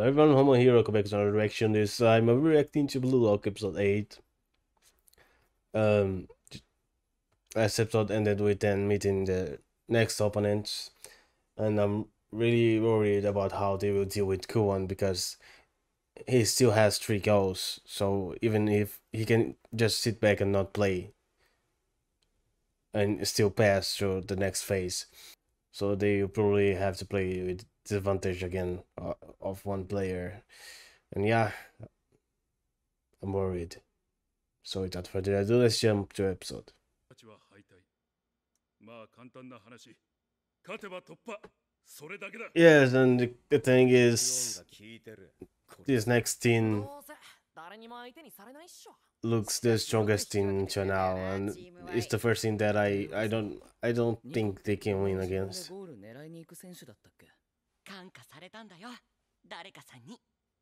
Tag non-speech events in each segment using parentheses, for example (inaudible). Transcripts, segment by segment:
Everyone, Romaon back to another reaction. This I'm reacting to Blue Lock episode 8. Um, last episode ended with them meeting the next opponents. And I'm really worried about how they will deal with Kuon because he still has 3 goals. So even if he can just sit back and not play and still pass through the next phase. So they probably have to play with disadvantage again uh, of one player. And yeah, I'm worried. So without further ado, let's jump to episode. たちは敗退まあ簡単な話勝てば突破それだけだ Yes, and the, the thing is, this next team どうせ誰にも相手にされないっしょ looks the strongest team until now, and it's the first team that I I don't I don't think they can win against. 感化されたんだよ誰かさんに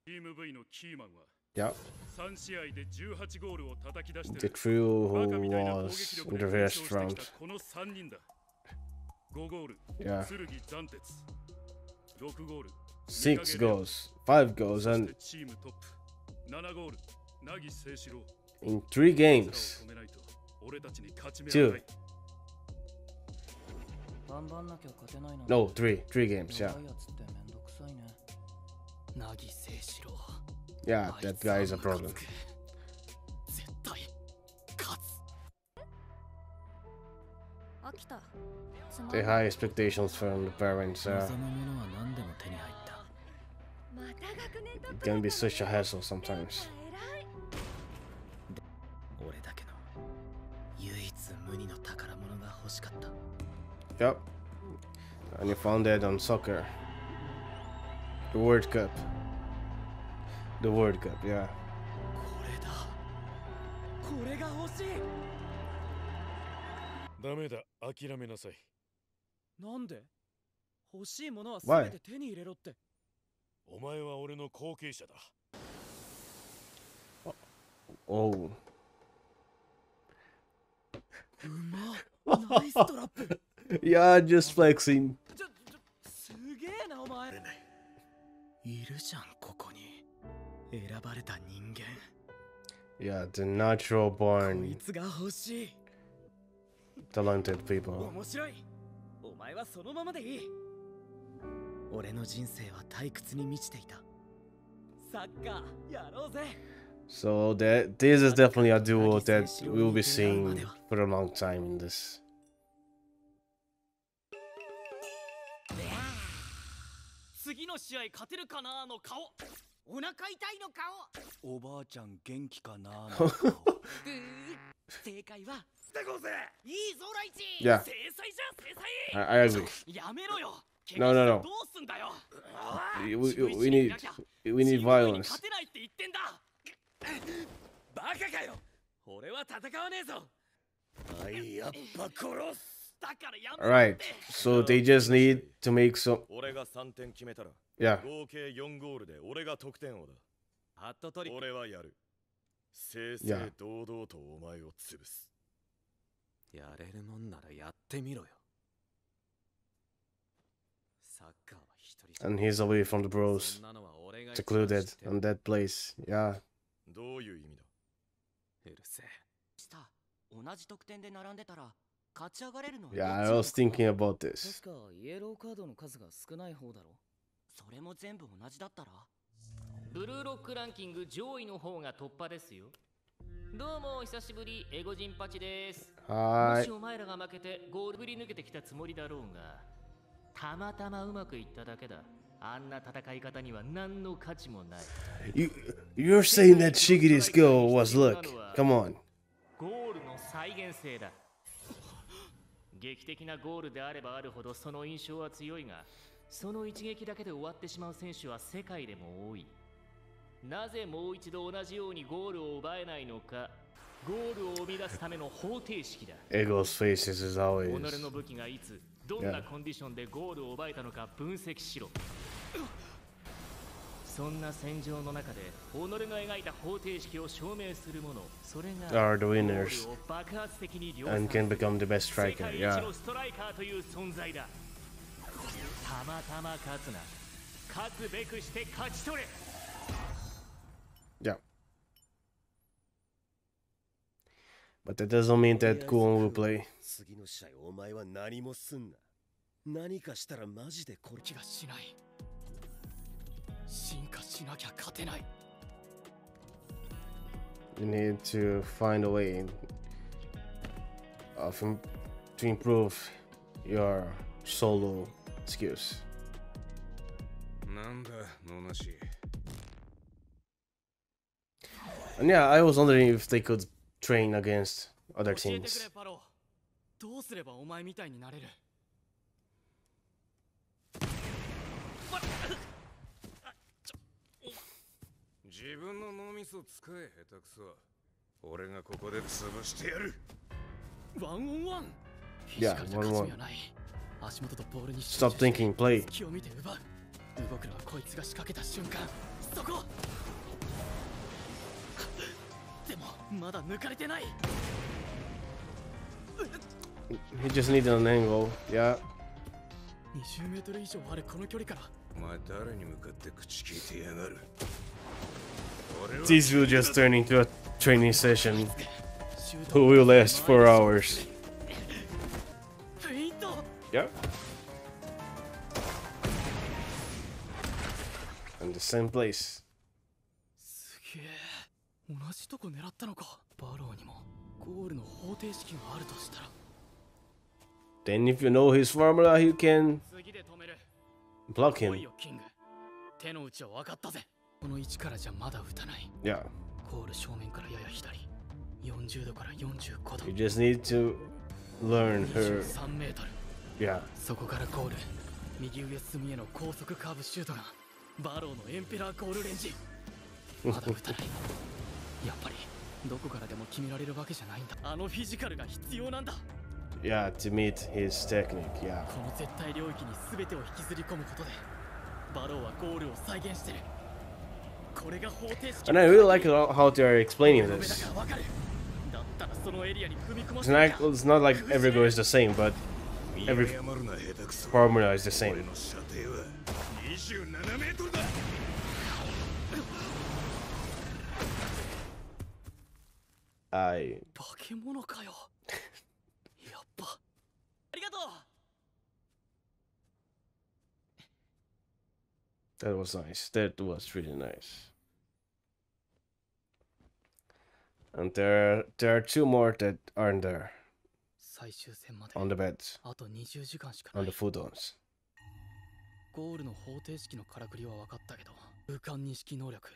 チーム V のキーマンは Yeah, 3試合で18ゴールを叩き出して the る crew バカ who みたいな攻 was 撃 in 力 the で first 成長して round. きたこの3人だ5ゴール Yeah, 剣斬鉄6ゴール six goals, five goals, そして and チームトップ7ゴール凪誠志郎 in three 力を games. 止めないと俺たちに勝ち目 Two. No, three. Three games, yeah. Yeah, that guy is a problem. The high expectations from the parents uh, it can be such a hassle sometimes. Yep. And you found that on soccer. The World Cup. The World Cup, yeah. これだこれが欲しいダメだ諦めなさいなんで欲しいものは Why？全て手に入れろってお前は俺の後継者だ Oh. うまナイストラップ Yeah, just flexing. ちょちょすげえなお前いるじゃんここに選ばれた人間 Yeah, the natural こい born つが欲しい talented people. 面白いお前はそのままでいい俺の人生は退屈に満ちていたサッカーやろうぜ So that this is definitely a duo that we'll be seeing for a long time in this. 次の試合勝てるかなの顔。お腹痛いの顔。おばあちゃん元気かな (laughs) 正解は Yeah. I, I agree. No, no, no. We, we need we need violence. バカかよ。俺は戦わねえぞ。あいやっぱ殺す。Alright, so they just need to make some. Yeah. Yeah. And he's away from the bros, secluded in that place. Yeah. どういう意味だうるせえ。下、同じ得点で並んでたら勝ち上がれるのは yeah. ど I was thinking about this. 確かイエローカードの数が少ない方だろそれも全部同じだったら？ブルーロックランキング上位の方が突破ですよ。どうもお久しぶり、エゴジンパチです。も Hi. しお前らが負けてゴールぶり抜けてきたつもりだろうが、たまたまうまくいっただけだ。あんな戦い方には何の価値もない。You you're saying that Shigiri's skill was luck? Come on. ゴールの再現性だ。劇的なゴールであればあるほどその印象は強いが、その一撃だけで終わってしまう選手は世界でも多い。なぜもう一度同じようにゴールを奪えないのか、ゴールを生み出すための方程式だ。Ego's faces is 己 always. の武器がいつ、どんなコンディションでゴールを奪えたのか分析しろ。そんな戦場の中で己が描いた方程式を証明する者それが Are the winners ゴールを爆発的に量 and 産 can become the best 世 striker. 界一 Yeah. のストライカーという存在だたまたま勝つな 勝つべくして勝ち取れ Yeah. But that doesn't mean that Kuon will play. 次の試合お前は何もすんな何かしたらマジでこれ気がしない 進化しなきゃ勝てない You need to find a way of im- to improve your solo skills. なんだ野なし And yeah, I was wondering if they could train against other 教えてく teams. れパロどうすればお前みたいになれる そ使え下手くそ。俺がここで潰してやる。ワンオンワン。Yeah, one 勝ち on 目はない。足元とボールに Stop thinking, play. 隙を見て奪う。動くのはこいつが仕掛けた瞬間そこ。でもまだ抜かれてない。He just needed an angle. Yeah. 20メートル以上あるこの距離から。お前誰に向かって口聞いてやがる This will just turn into a training session. Who will last four hours? Yep. In the same place. Then if you know his formula you can block him 手の内は分かったぜこの位置からじゃまだ打たない Yeah. ゴール正面からやや左40度から45度 You just need to learn her. 23メートル Yeah. そこからゴール右上隅への高速カーブシュートがバローのエンペラーゴールレンジまだ打たない (laughs) やっぱりどこからでも決められるわけじゃないんだあのフィジカルが必要なんだ Yeah, to meet his technique. Yeah. この絶対領域に全てを引きずり込むことでバローはゴールを再現してる And I really like how they're explaining this. It's not, it's not like every go is the same, but every formula is the same. I... That was nice. That was really nice. And there, there are two more that aren't there. 最終戦まで。あと20時間しかない。スゴールの方程式のからくりは分かったけど空間認識能力。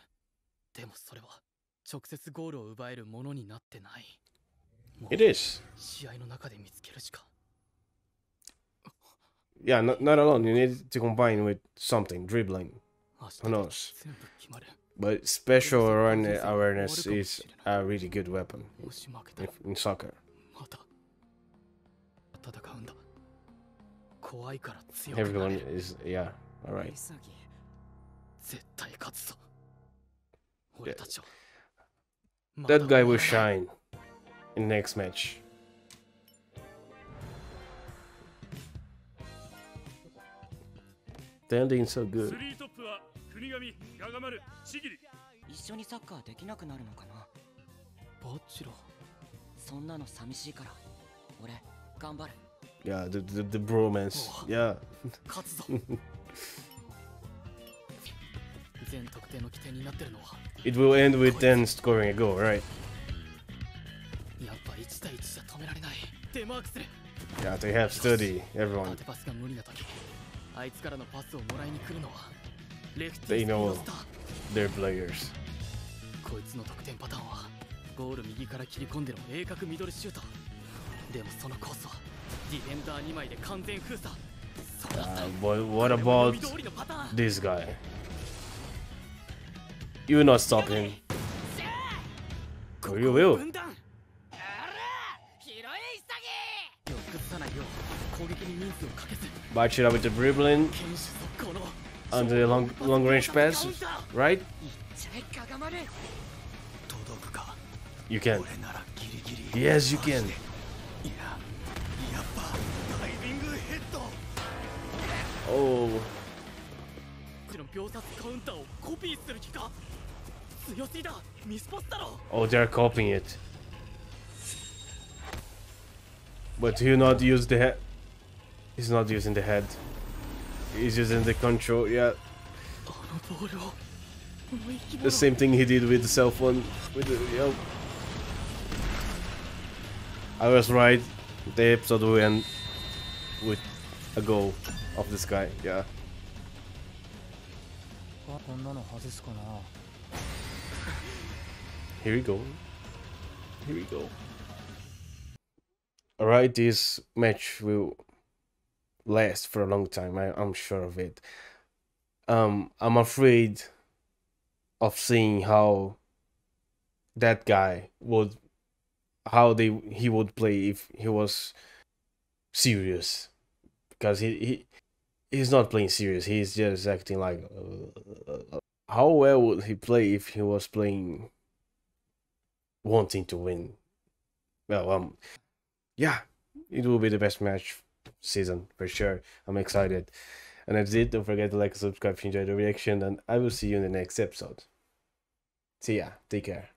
でもそれは直接ゴールを奪えるものになってない。It is. 試合の中で見つけるしか。Yeah, not, not alone. You need to combine with something, dribbling. Who knows? But special awareness is a really good weapon in, in soccer. Everyone is, yeah, alright. Yeah. That guy will shine in next match. They're doing so good. Yeah, the, the, the bromance. Oh. Yeah. (laughs) It will end with them scoring a goal, right? Yeah, they have study, everyone. あいつからのパスをもらいに来るのはレフティースピード know スター。Their players. こいつの得点パターンはゴール右から切り込んでの鋭角ミドルシュート。でもそのコースはディフェンダー2枚で完全封鎖。Uh, what こ about this guy? You will not stop him. Or you will. さないよう攻撃に人数をかけ Bachira with the dribbling under the long, long range pass, right? You can. Yes, you can. Oh. Oh, they're copying it. But do you not use the He's not using the head. He's using the control, yeah. The same thing he did with the cell phone. With the, yep. I was right. The episode will end with a goal of this guy, yeah. Here we go. Here we go. Alright, this match will last for a long time. I, I'm sure of it. Um, I'm afraid of seeing how that guy would, how they he would play if he was serious, because he he he's not playing serious. He's just acting like. Uh, how well would he play if he was playing wanting to win. Well, um, yeah, it will be the best match season for sure. I'm excited. And that's it. Don't forget to like and subscribe if you enjoyed the reaction, and I will see you in the next episode. See ya. Take care.